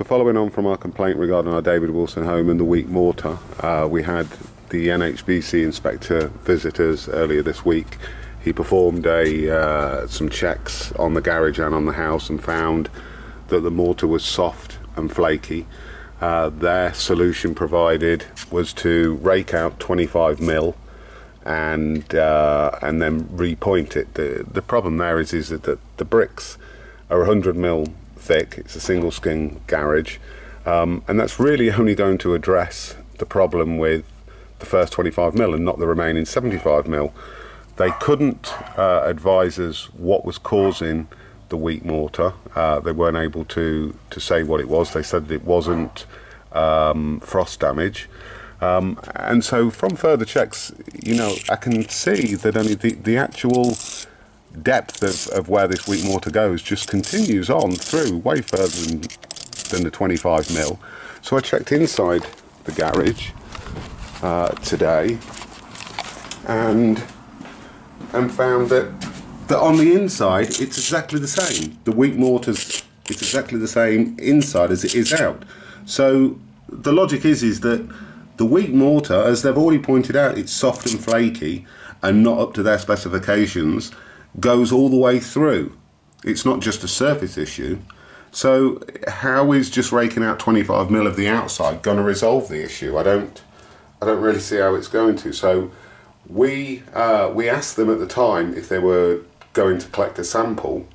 So following on from our complaint regarding our David Wilson home and the weak mortar, uh, we had the NHBC inspector visit us earlier this week. He performed a uh, some checks on the garage and on the house and found that the mortar was soft and flaky. Uh, their solution provided was to rake out 25 mil and uh, and then repoint it. The the problem there is is that the, the bricks are 100 mil thick. It's a single skin garage, um, and that's really only going to address the problem with the first 25 mil and not the remaining 75 mil. They couldn't uh, advise us what was causing the weak mortar. Uh, they weren't able to to say what it was. They said that it wasn't um, frost damage. Um, and so from further checks, you know, I can see that only the, the actual depth of, of where this weak mortar goes just continues on through way further than, than the 25 mil. So I checked inside the garage uh, today and and found that that on the inside it's exactly the same. The weak mortar's it's exactly the same inside as it is out. So the logic is is that the weak mortar, as they've already pointed out, it's soft and flaky and not up to their specifications, goes all the way through. It's not just a surface issue. So how is just raking out 25 mil of the outside going to resolve the issue? I don't, I don't really see how it's going to. So we uh, we asked them at the time if they were going to collect a sample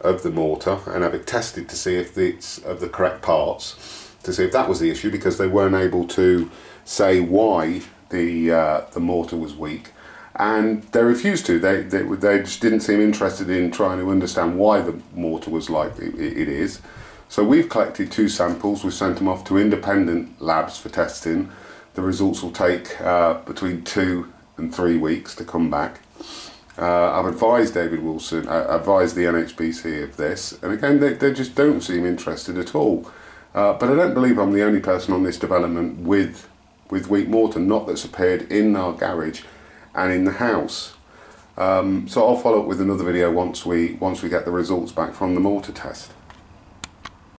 of the mortar and have it tested to see if it's of the correct parts, to see if that was the issue because they weren't able to say why the uh, the mortar was weak, and they refused to. They, they they just didn't seem interested in trying to understand why the mortar was like it, it is. So we've collected two samples. We've sent them off to independent labs for testing. The results will take uh, between two and three weeks to come back. Uh, I've advised David Wilson, I advised the NHBC of this, and again, they, they just don't seem interested at all. Uh, but I don't believe I'm the only person on this development with with weak mortar, not that's appeared in our garage and in the house. Um, so I'll follow up with another video once we once we get the results back from the mortar test.